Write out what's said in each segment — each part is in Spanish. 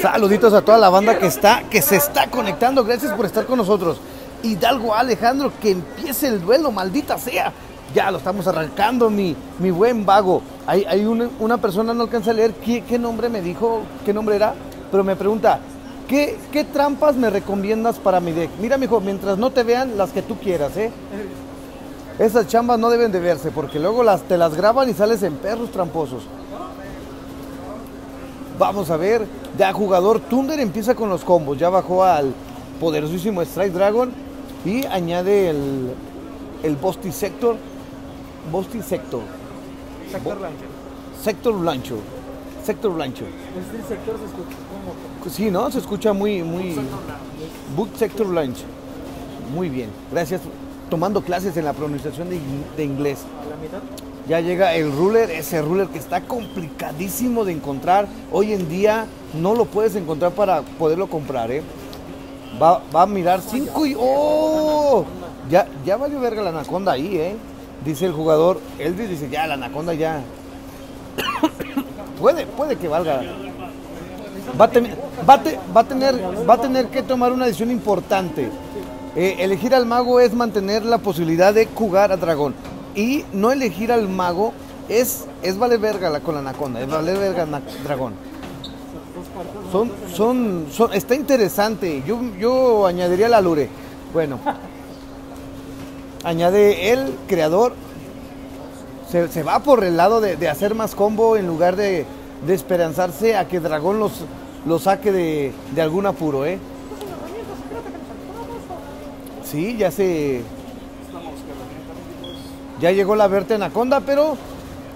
Saluditos a toda la banda que está, que se está conectando. Gracias por estar con nosotros. Hidalgo Alejandro, que empiece el duelo, maldita sea. Ya lo estamos arrancando, mi, mi buen vago. Hay, hay una, una persona, no alcanza a leer qué, qué nombre me dijo, qué nombre era, pero me pregunta, ¿qué, qué trampas me recomiendas para mi deck? Mira, mijo, mientras no te vean, las que tú quieras, ¿eh? Esas chambas no deben de verse, porque luego las, te las graban y sales en perros tramposos. Vamos a ver, ya jugador Thunder empieza con los combos, ya bajó al poderosísimo Strike Dragon y añade el, el Bosti Sector. Bosti Sector. Sector Launcher. Sector Launcher. Sector Launcher. Este sector se escucha como Sí, ¿no? Se escucha muy, muy... Boot Sector Launch. Muy bien. Gracias. Tomando clases en la pronunciación de, de inglés. a la mitad. Ya llega el ruler, ese ruler que está complicadísimo de encontrar. Hoy en día no lo puedes encontrar para poderlo comprar, ¿eh? Va, va a mirar 5 y... ¡Oh! Ya, ya valió verga la anaconda ahí, ¿eh? Dice el jugador. Elvis dice, ya, la anaconda ya... puede, puede que valga. Va a tener, va a tener que tomar una decisión importante. Eh, elegir al mago es mantener la posibilidad de jugar a dragón. Y no elegir al mago es, es valer verga la, con la anaconda, es valer verga na- dragón. Son, son, son, está interesante. Yo, yo añadiría la lure. Bueno. Añade el creador. Se, se va por el lado de, de hacer más combo en lugar de, de esperanzarse a que dragón los, los saque de, de algún apuro, ¿eh? Sí, ya se. Ya llegó la verte anaconda, pero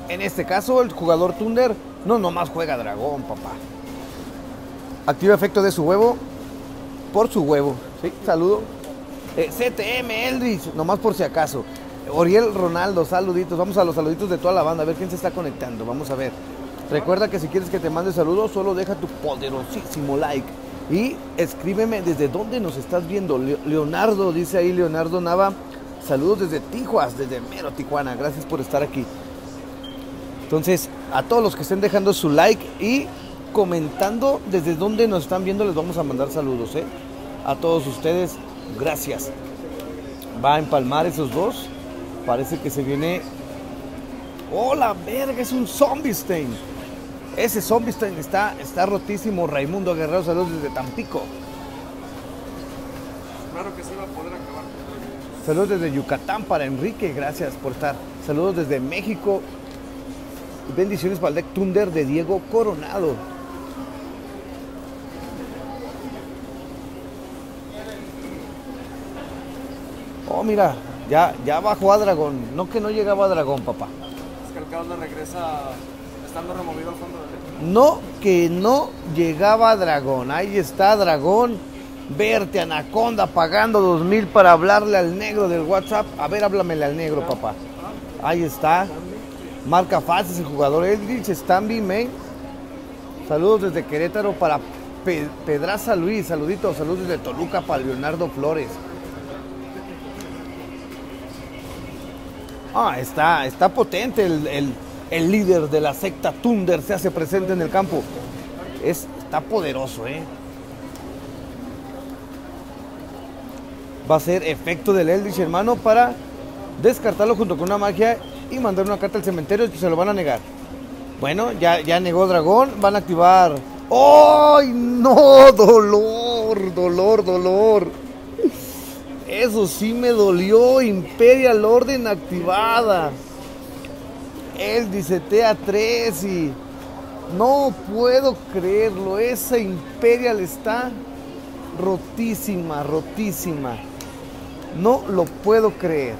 en este caso el jugador Thunder no nomás juega dragón, papá. Activa efecto de su huevo por su huevo. Sí, saludo. Eh, CTM Eldridge, nomás por si acaso. Oriel Ronaldo, saluditos. Vamos a los saluditos de toda la banda, a ver quién se está conectando. Vamos a ver. Recuerda que si quieres que te mande saludos, solo deja tu poderosísimo like. Y escríbeme desde dónde nos estás viendo. Leo- Leonardo, dice ahí Leonardo Nava. Saludos desde Tijuas, desde Mero Tijuana. Gracias por estar aquí. Entonces, a todos los que estén dejando su like y comentando desde dónde nos están viendo, les vamos a mandar saludos. ¿eh? A todos ustedes, gracias. Va a empalmar esos dos. Parece que se viene. ¡Oh, la verga! Es un zombie stain. Ese zombie stain está, está rotísimo. Raimundo Guerrero, saludos desde Tampico. Claro que sí va a poder acabar. Saludos desde Yucatán para Enrique, gracias por estar. Saludos desde México. Bendiciones para el deck Thunder de Diego Coronado. Oh, mira, ya, ya bajó a Dragón. No que no llegaba a Dragón, papá. Es que el caos le regresa estando removido al fondo del deck. No que no llegaba Dragón. Ahí está Dragón. Verte, Anaconda, pagando dos mil para hablarle al negro del WhatsApp. A ver, háblamele al negro, papá. Ahí está. Marca fácil el jugador Eldritch, Stanby, May. Saludos desde Querétaro para Pe- Pedraza Luis. Saluditos, saludos desde Toluca para Leonardo Flores. Ah, está, está potente el, el- el líder de la secta Thunder, se hace presente en el campo. Es, está poderoso, ¿eh? Va a ser efecto del Eldritch, hermano, para descartarlo junto con una magia y mandar una carta al cementerio y se lo van a negar. Bueno, ya, ya negó Dragón, van a activar. ¡Ay, no! Dolor, dolor, dolor. Eso sí me dolió. Imperial Orden activada. Él dice TA3 y no puedo creerlo. Esa Imperial está rotísima, rotísima. No lo puedo creer.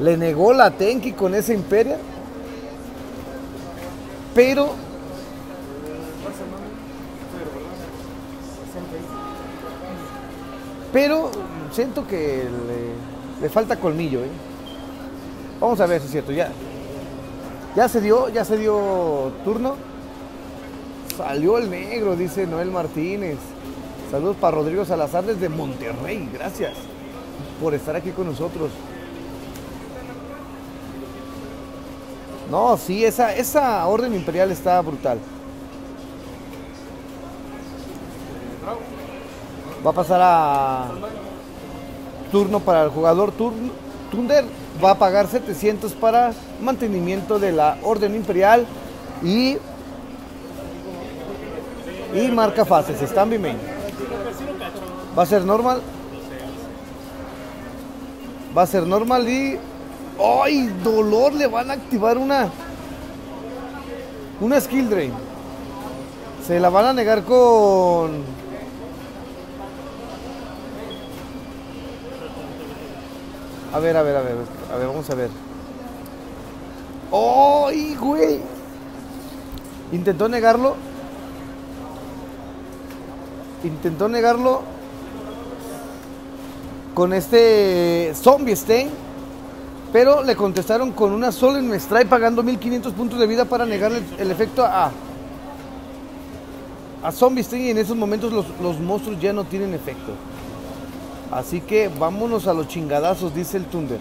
Le negó la Tenki con esa Imperial. Pero Pero siento que le, le falta colmillo, ¿eh? Vamos a ver si es cierto. Ya, ya se dio, ya se dio turno. Salió el negro, dice Noel Martínez. Saludos para Rodrigo Salazar desde Monterrey. Gracias por estar aquí con nosotros. No, sí, esa, orden imperial está brutal. Va a pasar a turno para el jugador turno. Thunder va a pagar 700 para mantenimiento de la orden imperial y y marca fases, están main. Va a ser normal. Va a ser normal y ¡Ay! Dolor le van a activar una una skill drain. Se la van a negar con A ver, a ver, a ver, a ver, vamos a ver. ¡Ay, güey! Intentó negarlo. Intentó negarlo con este Zombie Stain. Pero le contestaron con una Solemn Strike pagando 1500 puntos de vida para negarle el, efecto a, a Zombie Stain. Y en esos momentos los, los monstruos ya no tienen efecto. Así que vámonos a los chingadazos, dice el Thunder.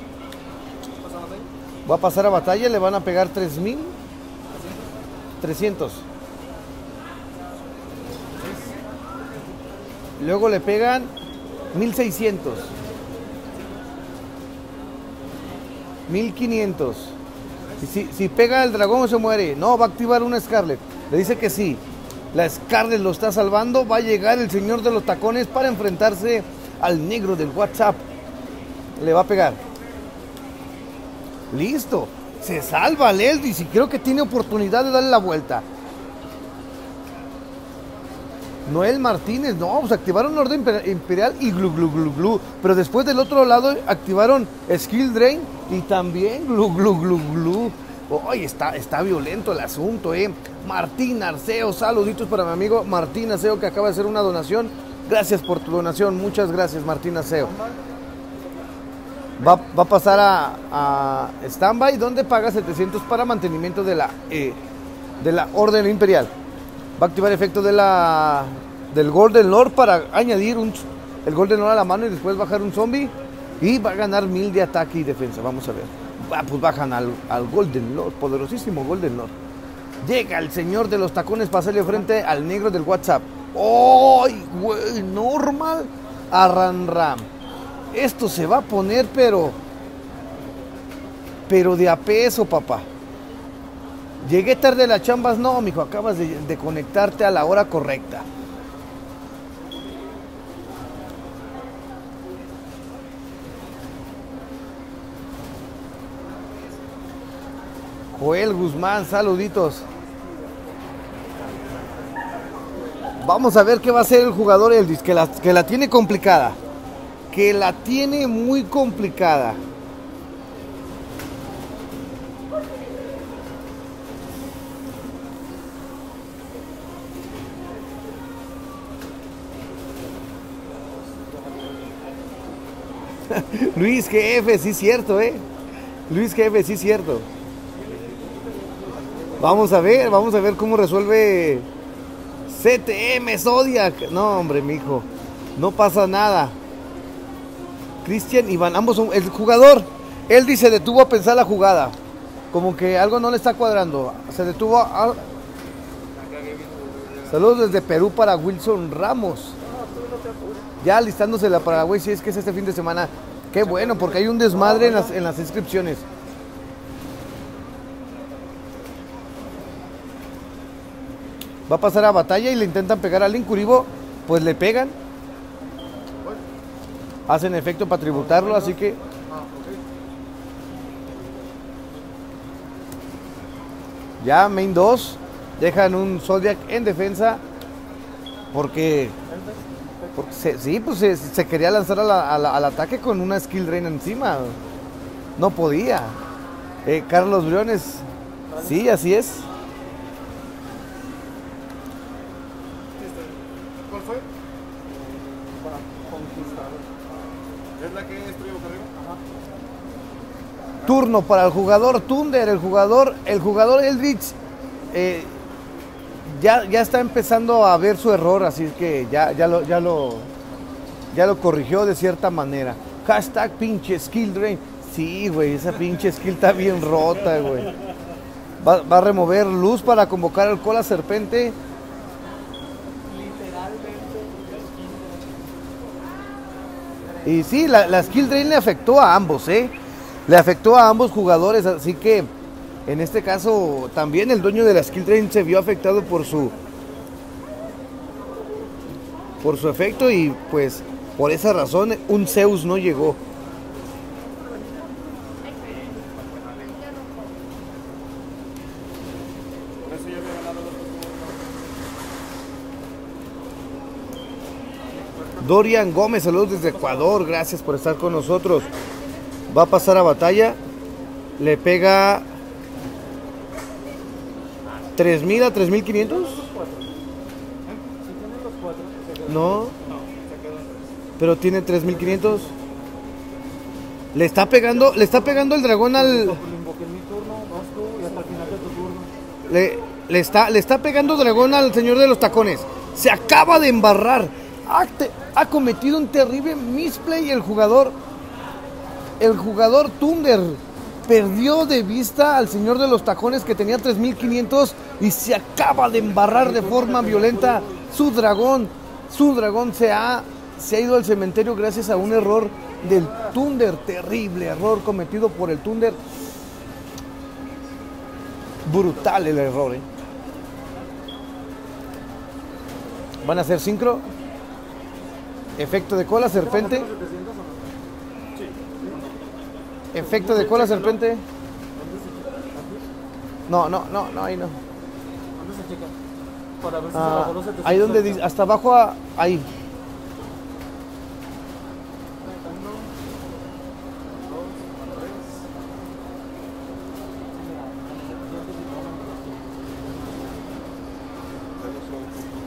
Va a pasar a batalla, le van a pegar 3000. 300. Luego le pegan 1600. 1500. Y si, si pega el dragón se muere. No, va a activar una Scarlet. Le dice que sí. La Scarlet lo está salvando. Va a llegar el señor de los tacones para enfrentarse al negro del WhatsApp. Le va a pegar. Listo. Se salva al Eldis y creo que tiene oportunidad de darle la vuelta. Noel Martínez, no, pues activaron orden imperial y glu glu glu glu. Pero después del otro lado activaron Skill Drain y también glu glu glu glu. Hoy está, está violento el asunto, eh. Martín Arceo, saluditos para mi amigo Martín Arceo que acaba de hacer una donación. Gracias por tu donación, muchas gracias Martín Arceo. Va, a pasar a, a Standby, donde paga 700 para mantenimiento de la, eh, de la Orden Imperial. Va a activar efecto de la, del Golden Lord para añadir un, el Golden Lord a la mano y después bajar un zombie. Y va a ganar mil de ataque y defensa. Vamos a ver. pues bajan al, al Golden Lord, poderosísimo Golden Lord. Llega el señor de los tacones para hacerle frente al negro del WhatsApp. ¡Ay, güey! Normal a esto se va a poner, pero. Pero de a peso, papá. Llegué tarde a las chambas, no, mijo, acabas de conectarte a la hora correcta. Joel Guzmán, saluditos. Vamos a ver qué va a hacer el jugador Eldis, que la, que la tiene complicada que la tiene muy complicada. Luis GF, sí cierto, ¿eh? Luis GF, sí cierto. Vamos a ver, vamos a ver cómo resuelve CTM Zodiac. No, hombre, mijo, no pasa nada. Cristian Iván, ambos son el jugador. Él dice detuvo a pensar la jugada. Como que algo no le está cuadrando. Se detuvo a... Saludos desde Perú para Wilson Ramos. Ya listándose la Paraguay, si es que es este fin de semana. Qué bueno, porque hay un desmadre en las, en las inscripciones. Va a pasar a batalla y le intentan pegar al Incuribo. Pues le pegan hacen efecto para tributarlo, así que... Ya, main 2, dejan un Zodiac en defensa porque... sí, pues se, quería lanzar al ataque con una skill drain encima. No podía. Eh, Carlos Briones, sí, así es. Turno para el jugador Thunder, el jugador, el jugador Eldritch eh, ya, ya está empezando a ver su error, así que ya, ya, lo, ya, lo, ya lo corrigió de cierta manera. Hashtag pinche skill drain. Sí, güey, esa pinche skill está bien rota, güey. Va, va, a remover luz para convocar al cola serpente. Y sí, la, skill drain le afectó a ambos, ¿eh? Le afectó a ambos jugadores, así que en este caso también el dueño de la skill drain se vio afectado por su por su efecto y pues por esa razón un Zeus no llegó. Por eso yo había ganado los dos juegos. Dorian Gómez, saludos desde Ecuador, gracias por estar con nosotros. Va a pasar a batalla, le pega 3000 a 3500. No, pero tiene 3500. Le está pegando, le está pegando el dragón al. Le, le está, le está pegando dragón al señor de los tacones. Se acaba de embarrar. Ha, cometido un terrible misplay el jugador. El jugador Thunder perdió de vista al señor de los tacones que tenía 3500 y se acaba de embarrar de forma violenta su dragón. Su dragón se ha, se ha ido al cementerio gracias a un error del Thunder. Terrible error cometido por el Thunder. Brutal el error, ¿eh? Van a hacer sincro. Efecto de cola serpente. Efecto de cola serpente. No, no, no, no, ahí no. ¿Dónde se checa? Para ver si se Ah, bajó los 700. ahí donde dice, hasta abajo, a- ahí.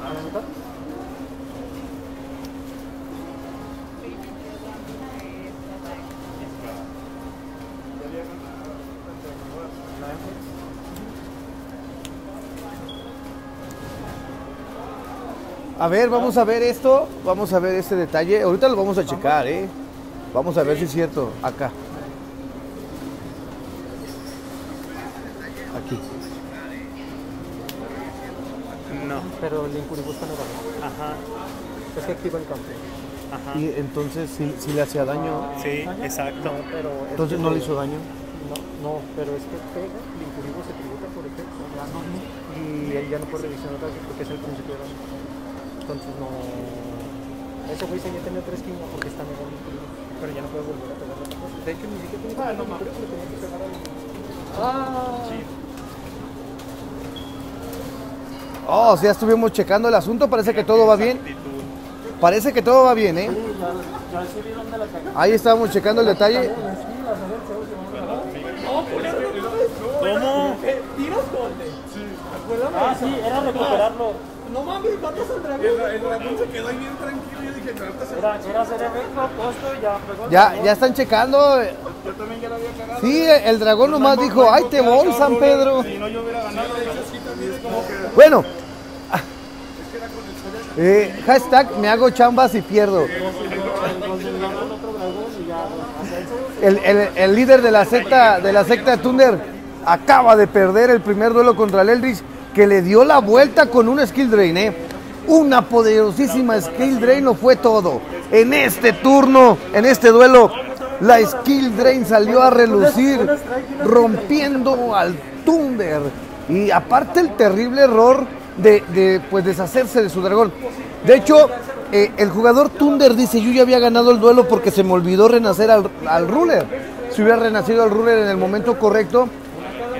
¿A la mitad? A ver, vamos a ver esto. Vamos a ver este detalle. Ahorita lo vamos a checar, ¿eh? Vamos a ver si es cierto. Acá. Aquí. No. Pero el Incuribus está negado. Ajá. Es que activa el campo. Ajá. Y entonces, si, si le hacía daño, Sí, exacto. No, pero entonces no le hizo daño. No, no, pero es que pega, el Incuribus se tributa por efecto. ya no- Y él ya no puede revisionar ataque porque es el principio de daño. Entonces no. Ese güey se ya tenía 3 15 porque está Incuribus. Pero ya no puede volver a pegar la De hecho, ni siquiera tiene que pegar al Incuribus, le tenía que pegar al. ¡Ah! Oh, sí, ya estuvimos checando el asunto. Parece que todo va bien. Parece que todo va bien, ¿eh? Sí, ya, ya sí vi dónde la cagó. Ahí estábamos checando el detalle. ¿Cómo? Ah, sí, era recuperarlo. No mames, matas al dragón. El, el dragón se quedó ahí bien tranquilo. Yo dije, no, ahorita se- Era, era hacer efecto, y ya pegó. Ya, ya están checando. Yo también ya la había cagado. Sí, el dragón nomás dijo, ay, te voy, San Pedro. Si no, yo hubiera ganado. De hecho, sí, también es como que. Bueno. Eh, hashtag me hago chambas y pierdo. El, el- el líder de la secta de la secta Thunder acaba de perder el primer duelo contra el Eldritch que le dio la vuelta con un skill drain, ¿eh? Una poderosísima skill drain lo fue todo. En este turno, en este duelo, la skill drain salió a relucir, rompiendo al Thunder. Y aparte el terrible error de, pues deshacerse de su dragón. De hecho, eh, el jugador Thunder dice, yo ya había ganado el duelo porque se me olvidó renacer al, al ruler. Si hubiera renacido al ruler en el momento correcto,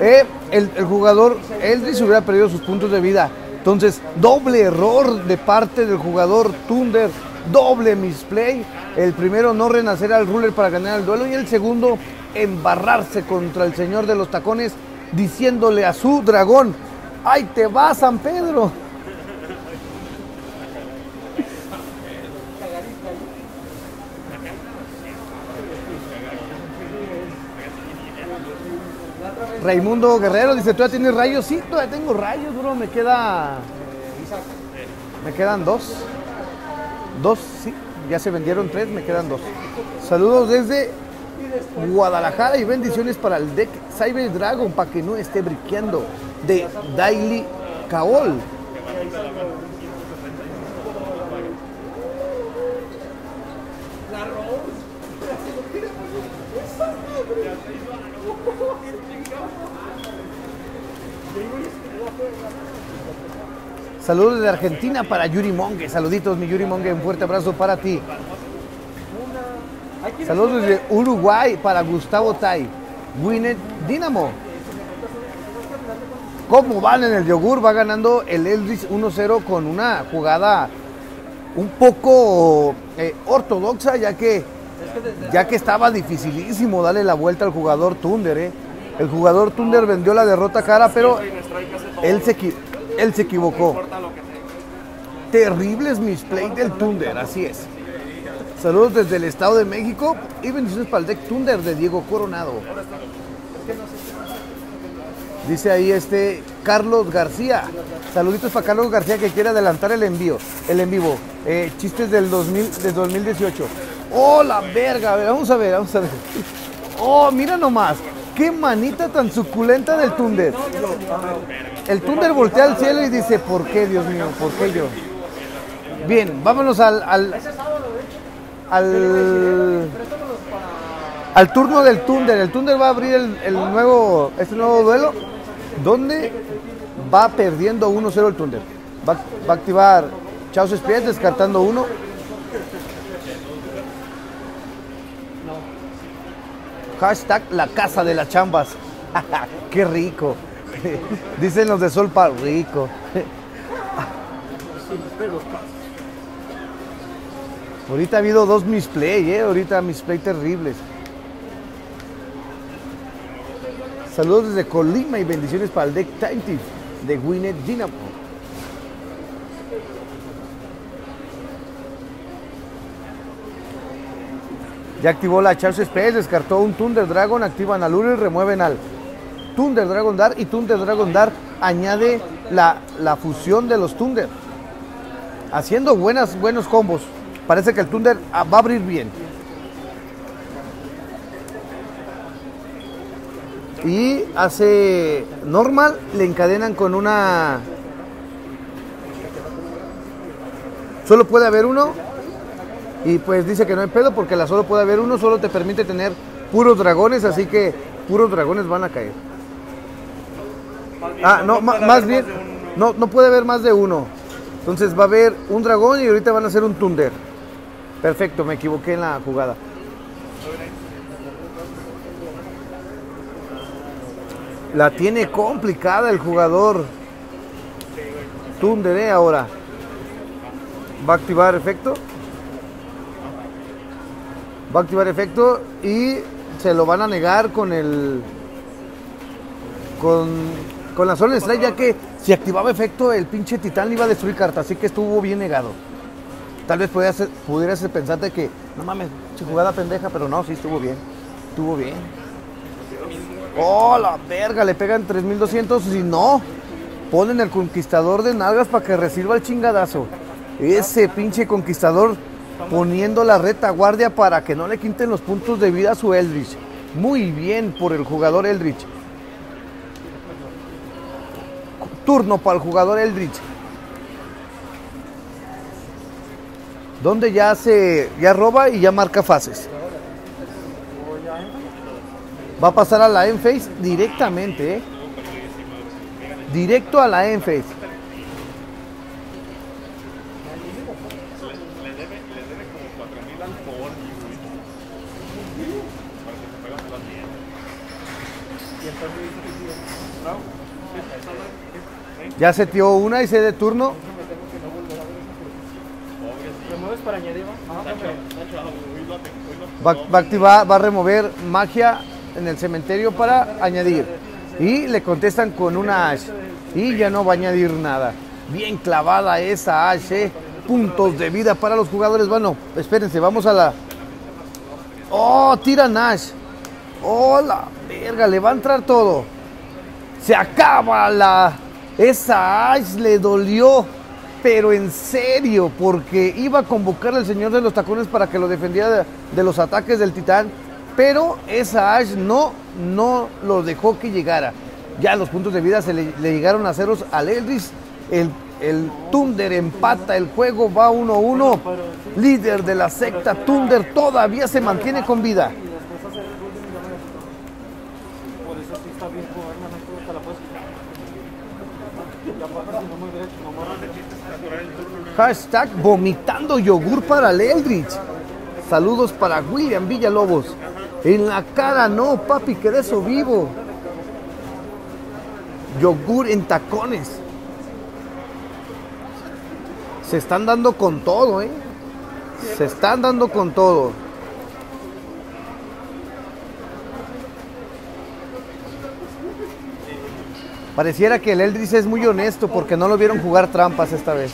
eh, el, el jugador Eldritch hubiera perdido sus puntos de vida. Entonces, doble error de parte del jugador Thunder, doble misplay. El primero no renacer al ruler para ganar el duelo y el segundo embarrarse contra el señor de los tacones diciéndole a su dragón, ¡ay te va San Pedro! Raimundo Guerrero dice, ¿tú ya tienes rayos? Sí, todavía tengo rayos, bro. Me queda... Me quedan dos. Dos, sí. Ya se vendieron tres, me quedan dos. Saludos desde Guadalajara y bendiciones para el deck Cyber Dragon para que no esté briqueando de Daily Kaol. Saludos de Argentina para Yuri Monge. Saluditos, mi Yuri Monge. Un fuerte abrazo para ti. Saludos desde Uruguay para Gustavo Tai. Winnet Dinamo. ¿Cómo van en el yogur? Va ganando el Eldris 1-0 con una jugada un poco eh, ortodoxa, ya que, ya que estaba dificilísimo darle la vuelta al jugador Thunder. eh. El jugador Thunder vendió la derrota cara, pero él se, él se equivocó. Terribles misplay del Thunder, así es. Saludos desde el Estado de México y bendiciones para el deck Thunder de Diego Coronado. Dice ahí este Carlos García. Saluditos para Carlos García que quiere adelantar el envío, el en vivo. Eh, chistes del 2000, del 2018. Oh, la verga. A ver, vamos a ver, vamos a ver. Oh, mira nomás. Qué manita tan suculenta del Thunder. El Thunder voltea al cielo y dice, ¿por qué, Dios mío? ¿Por qué yo? Bien, vámonos al, al, al, al turno del Thunder. El Thunder va a abrir el, nuevo, este nuevo duelo, donde va perdiendo 1-0 el Thunder. Va, va a activar Chaos Spies descartando uno. Hashtag la casa de las chambas. Qué rico. Dicen los de Solpa, rico. Ahorita ha habido dos misplay, ¿eh? Ahorita misplay terribles. Saludos desde Colima y bendiciones para el deck Time de Winnet Dynamo. Ya activó la Charles Space, descartó un Thunder Dragon, activan al Uri remueven al Thunder Dragon Dart y Thunder Dragon Dart añade la, la fusión de los Thunder. Haciendo buenas, buenos combos. Parece que el Thunder ah, va a abrir bien. Y hace normal, le encadenan con una... Solo puede haber uno. Y pues dice que no hay pedo porque la solo puede haber uno, solo te permite tener puros dragones, así que puros dragones van a caer. Ah, no, más bien, no, no puede haber más de uno. Entonces va a haber un dragón y ahorita van a hacer un Thunder. Perfecto, me equivoqué en la jugada. La tiene complicada el jugador. Thunder, ¿eh? Ahora. Va a activar efecto. Va a activar efecto y se lo van a negar con el. Con, con la Soul Strike, ya que si activaba efecto, el pinche titán le iba a destruir carta, así que estuvo bien negado. Tal vez pudiera ser, pensarte que, no mames, jugada pendeja, pero no, sí estuvo bien. Estuvo bien. Oh, la verga, le pegan 3200 y no. Ponen el conquistador de nalgas para que reciba el chingadazo. Ese pinche conquistador poniendo la retaguardia para que no le quiten los puntos de vida a su Eldritch. Muy bien por el jugador Eldritch. Turno para el jugador Eldritch. Donde ya se ya roba y ya marca fases. Va a pasar a la Enphase directamente, ¿eh? Directo a la Enphase. Ya se dio una y se de turno. ¿Remueves para añadir? Va, va a activar, va a remover magia en el cementerio para añadir. Y le contestan con una Ash. Y ya no va a añadir nada. Bien clavada esa Ash, ¿eh? Puntos de vida para los jugadores. Bueno, espérense, vamos a la. Oh, tira Nash. Oh, verga, le va a entrar todo. Se acaba la. Esa Ash le dolió, pero en serio, porque iba a convocar al señor de los tacones para que lo defendiera de, los ataques del titán, pero esa Ash no, no lo dejó que llegara. Ya los puntos de vida se le, le llegaron a ceros al Eldris. El, el Thunder empata el juego, va 1-1. Líder de la secta Thunder todavía se mantiene con vida. Hashtag vomitando yogur para el Eldritch. Saludos para William Villalobos. En la cara no, papi, que de eso vivo. Yogur en tacones. Se están dando con todo, ¿eh? Se están dando con todo. Pareciera que el Eldris es muy honesto porque no lo vieron jugar trampas esta vez.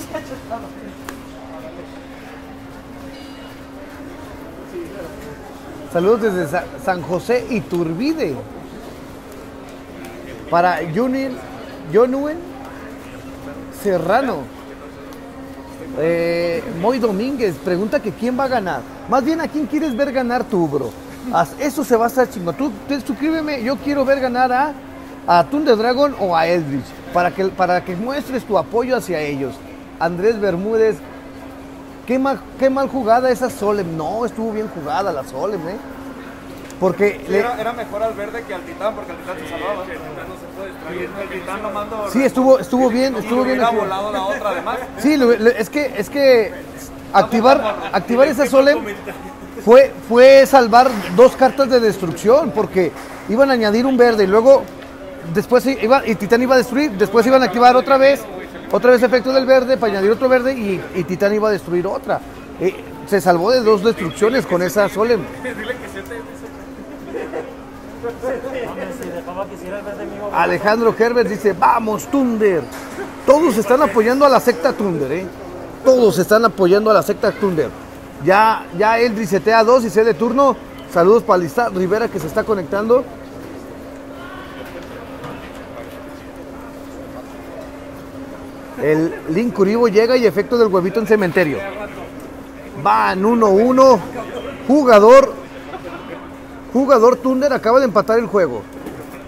Saludos desde Sa- San José Iturbide. Para Junil, Jonuen Serrano. Eh, Moy Domínguez pregunta que quién va a ganar. Más bien a quién quieres ver ganar tú, bro. Eso se va a estar chingón. Tú te- suscríbeme, yo quiero ver ganar a, a Thunder Dragon o a Eldritch. Para que, para que muestres tu apoyo hacia ellos. Andrés Bermúdez, qué mal, qué mal jugada esa Solem. No, estuvo bien jugada la Solem, ¿eh? Porque Sí, le- era, era mejor al verde que al titán, porque el titán se salvaba. Y el titán lo mando. sí, estuvo, estuvo bien, Y estuvo bien. hubiera aquí. volado la otra además. Sí, lo- lo- es que, es que activar, activar esa Solem fue, fue salvar dos cartas de destrucción, porque iban a añadir un verde y luego después iba, y Titán iba a destruir, después iban a activar otra vez, otra vez efecto del verde para añadir otro verde y, y Titán iba a destruir otra. Eh, se salvó de dos destrucciones con esa Solem. Si dejaba que hiciera el verde mío, Alejandro Herbert dice, vamos Thunder. Todos están apoyando a la secta Thunder, ¿eh? Todos están apoyando a la secta Thunder. Ya, ya Eldri setea 2 y se de turno. Saludos para Lista Rivera que se está conectando. El Link Uribo llega y efecto del huevito en cementerio. Van 1-1. Jugador. Jugador Thunder acaba de empatar el juego.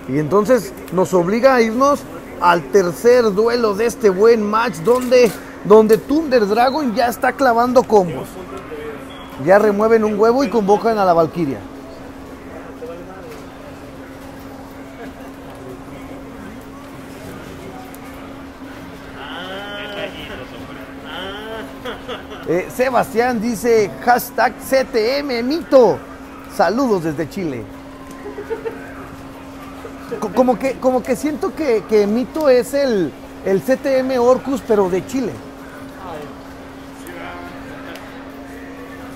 Y entonces nos obliga a irnos al tercer duelo de este buen match donde, donde Thunder Dragon ya está clavando combos. Ya remueven un huevo y convocan a la Valkyria. Eh, Sebastián dice hashtag CTM mito. Saludos desde Chile. Co- Como que, como que siento que, que Mito es el, el CTM Orcus, pero de Chile.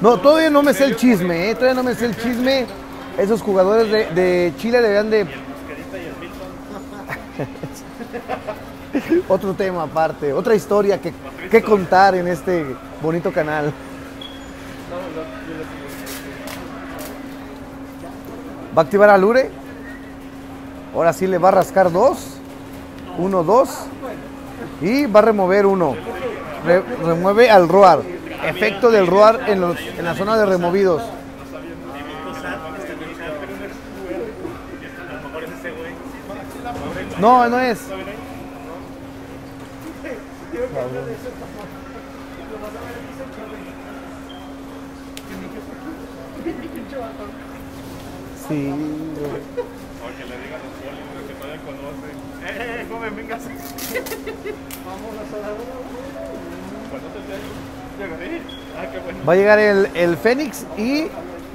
No, todavía no me sé el chisme, ¿eh? todavía no me sé el chisme. Esos jugadores de, de Chile deberían de... Otro tema aparte, otra historia que, que contar en este bonito canal. Va a activar a Lure. Ahora sí le va a rascar dos. Uno, dos. Y va a remover uno. Re- remueve al Roar. Efecto del Roar en, los- en la zona de removidos. No, no es. Sí. Va a llegar el, el Fénix y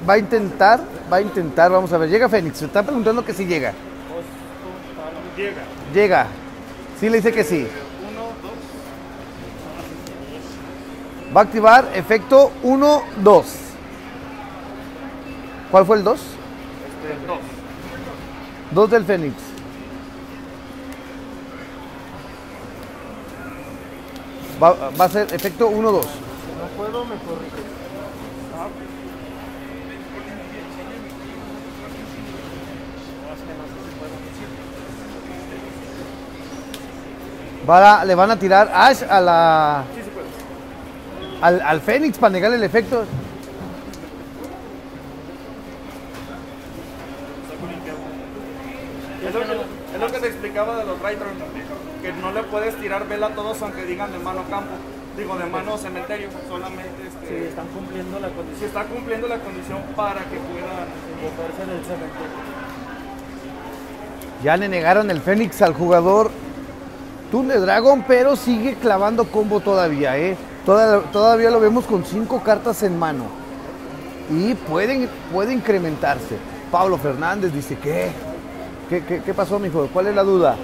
va a intentar, va a intentar, vamos a ver, llega Fénix, se está preguntando que si llega. Llega. Llega. Sí le dice que sí. Va a activar efecto 1, 2. ¿Cuál fue el 2? Este, dos. 2 del Fénix. Va, va a ser efecto 1, 2. no puedo, me corrige. Va a- le van a tirar Ash a la. Al, al Fénix para negar el efecto. Es lo, que, es lo que te explicaba de los Rytron, que no le puedes tirar vela a todos aunque digan de mano campo, digo de mano cementerio, solamente Sí, este, están cumpliendo la si condición está cumpliendo la condición para que puedan invocarse en el cementerio. Ya le negaron el Fénix al jugador Thunder Dragon, pero sigue clavando combo todavía, ¿eh? Toda- todavía lo vemos con cinco cartas en mano. Y pueden, puede incrementarse. Pablo Fernández dice, ¿qué? ¿Qué, qué, qué pasó, mijo? ¿Cuál es la duda?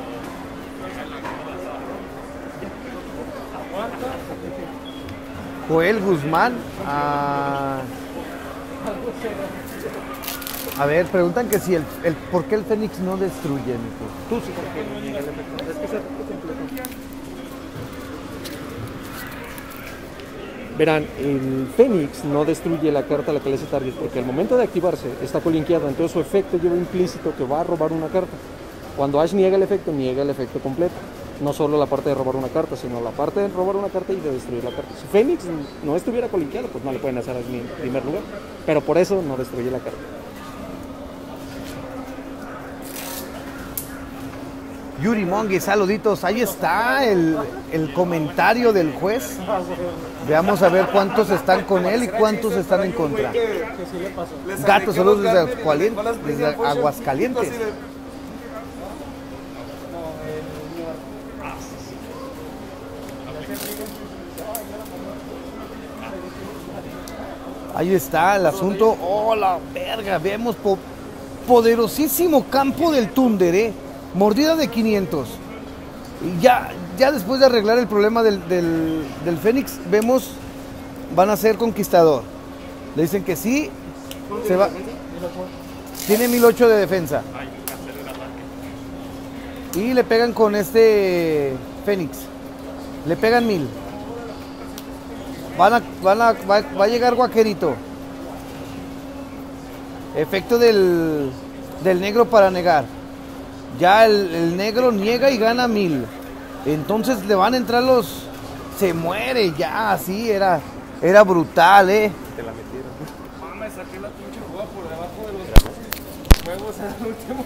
Joel Guzmán. ah, a ver, preguntan que si el, el por qué el Fénix no destruye, mijo. Tú sí. Es que es efecto completo. Verán, el Fénix no destruye la carta a la que le hace target porque al momento de activarse está colinkeada, entonces su efecto lleva implícito que va a robar una carta. Cuando Ash niega el efecto, niega el efecto completo. No solo la parte de robar una carta, sino la parte de robar una carta y de destruir la carta. Si Fénix no estuviera colinkeado, pues no le pueden hacer Ash ni en primer lugar. Pero por eso no destruye la carta. Yuri Monge, saluditos. Ahí está el, el comentario del juez. Veamos a ver cuántos están con él y cuántos están en contra. Que les Gato, apliqué saludos desde gatos, desde Aguascalientes. Ahí está el asunto. Oh, la verga. Vemos po- poderosísimo campo del Thunder, ¿eh? Mordida de 500. Y ya, ya después de arreglar el problema del, del, del Fénix, vemos, van a ser conquistador. Le dicen que sí. Se va. Tiene 1008 de defensa. Y le pegan con este Fénix. Le pegan 1000. Van a, van a, va, va a llegar Guaquerito. Efecto del, del negro para negar. Ya el, el negro niega y gana mil. Entonces le van a entrar los. Se muere ya, así era. Era brutal, eh. Mames, saqué la pinche jugada por debajo de los juegos en el último.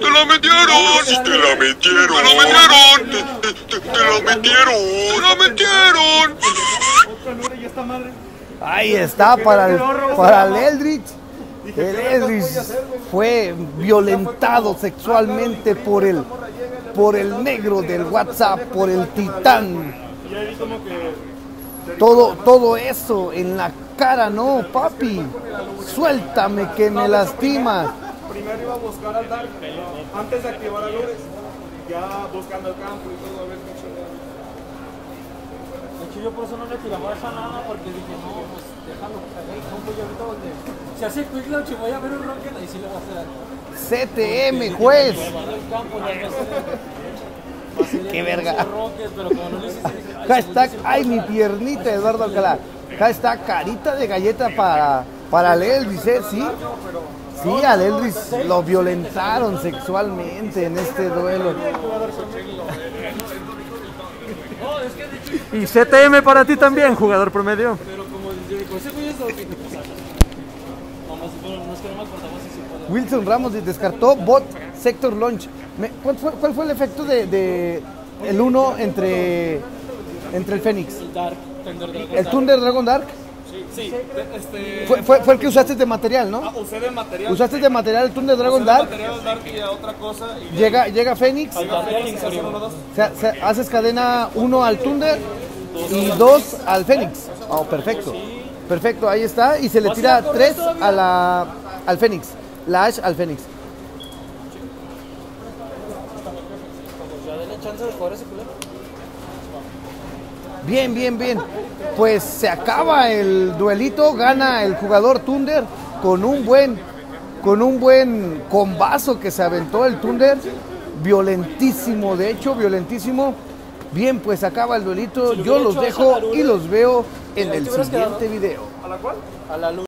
¡Te la metieron! ¡Te la metieron! ¡Te la metieron! ¡Te, te, te, te la metieron! ¡Te la metieron! Otra luna y esta madre. Ahí está para el, para el Eldritch. El Eldritch fue violentado sexualmente por el, por el negro del WhatsApp, por el titán. Y ahí como que Todo, todo eso en la cara, no, papi. Suéltame que me lastimas. primero iba a buscar al Dark antes de activar a Lures. Ya buscando el campo y todo, a ver hecho, yo por eso no le tiraba esa nada porque dije, no, pues déjalo. Ahí, compo, yo ahorita donde se hace quick launch y voy a ver un rocket, ahí sí le va a hacer. CTM, juez. A Qué verga. Hashtag, ay, mi piernita, Eduardo Alcalá. Hashtag, carita de galleta para, para el Elvis, ¿eh? ¿Sí? Sí, al Elvis lo violentaron sexualmente en este duelo. Y CTM para ti también, jugador promedio. Pero como que. Wilson Ramos descartó bot sector launch. Me- ¿cuál, fue, cuál fue el efecto de, de el 1 entre, entre el Fénix? El Dark, Thunder Dragon. El Thunder Dragon Dark Sí, de- este. fue, fue, fue el que usaste de material, ¿no? Ah, usé de material. Usaste de material el Thunder Dragon Dark. material Dark y otra cosa. Y Llega, llega Fénix. llega Fénix, uno, dos. O sea, se- haces cadena 1 al Thunder y 2 al Fénix. Oh, perfecto. Perfecto, ahí está. Y se le tira 3 a la, al Fénix. La Ash al Fénix. Ya denle chance de jugar ese. Bien, bien, bien. Pues se acaba el duelito, gana el jugador Thunder con un buen, con un buen combazo que se aventó el Thunder. Violentísimo, de hecho, violentísimo. Bien, pues acaba el duelito. Yo los dejo y los veo en el siguiente video. ¿A la cual? A la luz.